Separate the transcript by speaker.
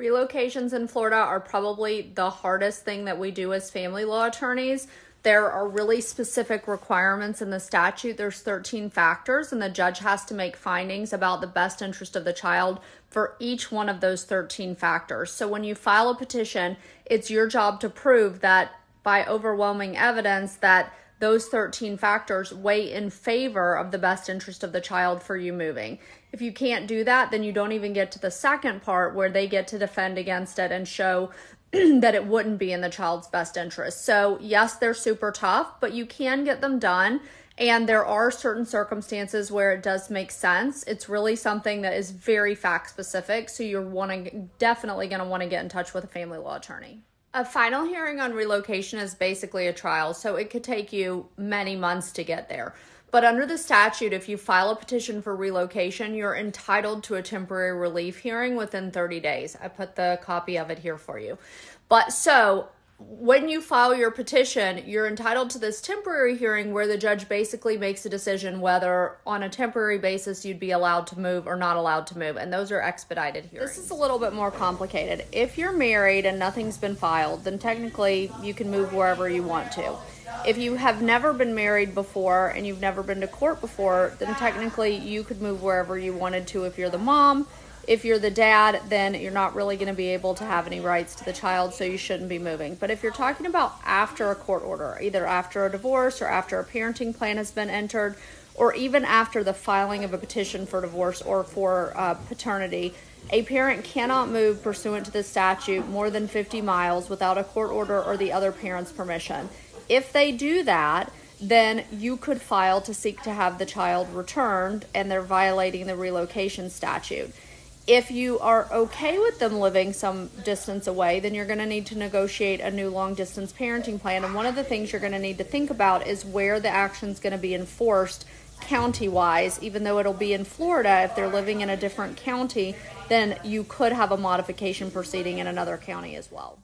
Speaker 1: Relocations in Florida are probably the hardest thing that we do as family law attorneys. There are really specific requirements in the statute. There's 13 factors, and the judge has to make findings about the best interest of the child for each one of those 13 factors. So when you file a petition, it's your job to prove that by overwhelming evidence that those 13 factors weigh in favor of the best interest of the child for you moving. If you can't do that, then you don't even get to the second part where they get to defend against it and show that it wouldn't be in the child's best interest. So, yes, they're super tough, but you can get them done. And there are certain circumstances where it does make sense. It's really something that is very fact specific. So, you're wanting, definitely going to want to get in touch with a family law attorney. A final hearing on relocation is basically a trial, so it could take you many months to get there. But under the statute, if you file a petition for relocation, you're entitled to a temporary relief hearing within 30 days. I put the copy of it here for you. But so when you file your petition, you're entitled to this temporary hearing where the judge basically makes a decision whether, on a temporary basis, you'd be allowed to move or not allowed to move. And those are expedited hearings. This is a little bit more complicated. If you're married and nothing's been filed, then technically you can move wherever you want to. If you have never been married before and you've never been to court before, then technically you could move wherever you wanted to if you're the mom if you're the dad, then you're not really going to be able to have any rights to the child, so you shouldn't be moving. But if you're talking about after a court order, either after a divorce or after a parenting plan has been entered, or even after the filing of a petition for divorce or for uh, paternity, a parent cannot move pursuant to the statute more than 50 miles without a court order or the other parent's permission. If they do that, then you could file to seek to have the child returned, and they're violating the relocation statute if you are okay with them living some distance away, then you're going to need to negotiate a new long distance parenting plan. And one of the things you're going to need to think about is where the action is going to be enforced county wise, even though it'll be in Florida. If they're living in a different county, then you could have a modification proceeding in another county as well.